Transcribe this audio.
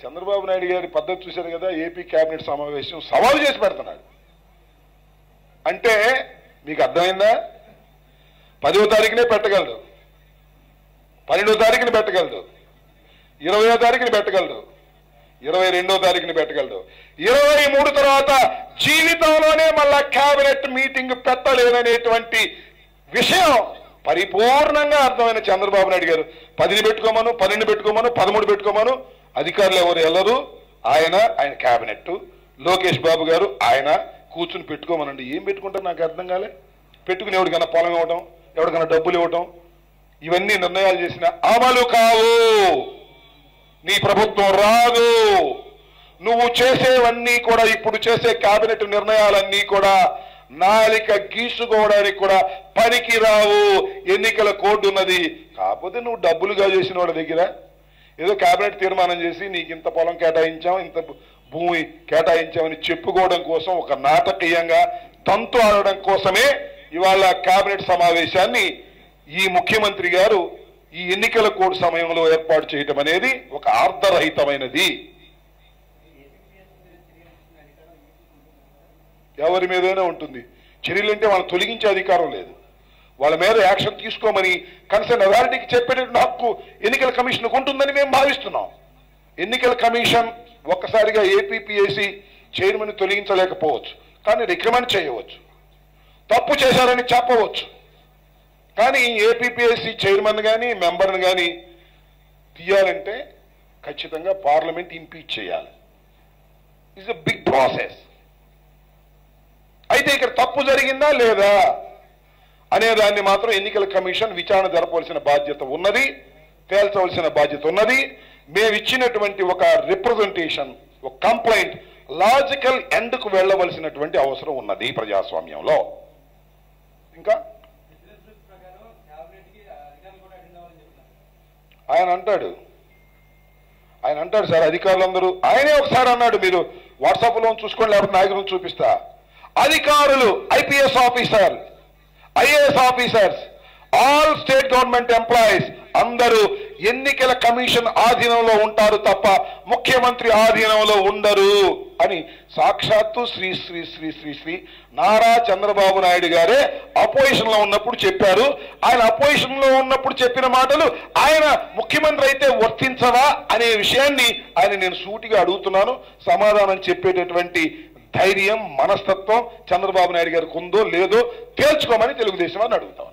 చంద్రబాబు నాయుడు గారి పద్ధతి చూశారు కదా ఏపీ కేబినెట్ సమావేశం సవాలు చేసి పెడుతున్నాడు అంటే మీకు అర్థమైందా? పదవ తారీఖునే పెట్టగలడు పన్నెండో తారీఖుని పెట్టగలడు ఇరవయో తారీఖుని పెట్టగలడు ఇరవై రెండో తారీఖుని పెట్టగలడు ఇరవై మూడు తర్వాత జీవితంలోనే మళ్ళా కేబినెట్ మీటింగ్ పెట్టలేననేటువంటి విషయం పరిపూర్ణంగా అర్థమైన చంద్రబాబు నాయుడు గారు. పదిని పెట్టుకోమను పన్నెండు పెట్టుకోమను పదమూడు పెట్టుకోమను అధికారులు ఎవరు వెళ్ళరు? ఆయన ఆయన క్యాబినెట్ లోకేష్ బాబు గారు ఆయన కూర్చుని పెట్టుకోమనండి. ఏం పెట్టుకుంటారు నాకు అర్థం కాలే. పెట్టుకుని ఎవరికైనా పొలం ఇవ్వటం ఎవరికైనా డబ్బులు ఇవ్వటం ఇవన్నీ నిర్ణయాలు చేసిన అమలు కావు. నీ ప్రభుత్వం రాదు. నువ్వు చేసేవన్నీ కూడా ఇప్పుడు చేసే కేబినెట్ నిర్ణయాలన్నీ కూడా నాలిక గీసుకోవడానికి కూడా పనికి రావు ఎన్నికల కోడ్ ఉన్నది. కాకపోతే నువ్వు డబ్బులుగా చేసిన వాడి దగ్గర ఏదో కేబినెట్ తీర్మానం చేసి నీకు ఇంత పొలం కేటాయించాం ఇంత భూమి కేటాయించామని చెప్పుకోవడం కోసం ఒక నాటకీయంగా తంతు ఆడడం కోసమే ఇవాళ కేబినెట్ సమావేశాన్ని ఈ ముఖ్యమంత్రి గారు ఈ ఎన్నికల కోడ్ సమయంలో ఏర్పాటు చేయటం అనేది ఒక అర్ధరహితమైనది ఎవరి మీదైనా ఉంటుంది. చర్యలు అంటే వాళ్ళని తొలగించే అధికారం లేదు. వాళ్ళ మీద యాక్షన్ తీసుకోమని కన్సర్న్ అథారిటీకి చెప్పేటటువంటి హక్కు ఎన్నికల కమిషన్కు ఉంటుందని మేము భావిస్తున్నాం. ఎన్నికల కమిషన్ ఒక్కసారిగా ఏపీపీఎస్సి చైర్మన్ తొలగించలేకపోవచ్చు. కానీ రికమెండ్ చేయవచ్చు. తప్పు చేశారని చెప్పవచ్చు. కానీ ఏపీపీఎస్సి చైర్మన్ కానీ మెంబర్ని కానీ తీయాలంటే ఖచ్చితంగా పార్లమెంట్ ఇంపీచ్ చేయాలి. ఇస్ అ బిగ్ ప్రాసెస్ అయితే ఇక్కడ తప్పు జరిగిందా లేదా? అనే దాన్ని మాత్రం ఎన్నికల కమిషన్ విచారణ జరపవలసిన బాధ్యత ఉన్నది తేల్చవలసిన బాధ్యత ఉన్నది. మేము ఇచ్చినటువంటి ఒక రిప్రజెంటేషన్ ఒక కంప్లైంట్ లాజికల్ ఎండ్కు వెళ్ళవలసినటువంటి అవసరం ఉన్నది ప్రజాస్వామ్యంలో. ఇంకా? ఆయన అంటాడు. ఆయన అంటాడు సార్ అధికారులందరూ. ఆయనే ఒకసారి అన్నాడు మీరు వాట్సాప్లో చూసుకోండి లేకపోతే నాయకులను చూపిస్తా. అధికారులు IPS officer IAS officers all state government employees అందరూ ఎన్నికల కమిషన్ ఆధీనంలో ఉంటారు తప్ప ముఖ్యమంత్రి ఆధీనంలో ఉండరు అని సాక్షాత్తు శ్రీ శ్రీ శ్రీ శ్రీ శ్రీ నారా చంద్రబాబు నాయుడు గారే అపోజిషన్లో ఉన్నప్పుడు చెప్పారు. ఆయన అపోజిషన్లో ఉన్నప్పుడు చెప్పిన మాటలు ఆయన ముఖ్యమంత్రి అయితే వర్తించవా అనే విషయాన్ని ఆయన నేను సూటిగా అడుగుతున్నాను. సమాధానం చెప్పేటటువంటి ధైర్యం మనస్తత్వం చంద్రబాబు నాయుడు గారికి ఉందో లేదో తేల్చుకోమని తెలుగుదేశం అని అడుగుతాం.